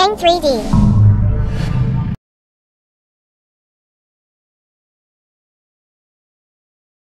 Chang 3D.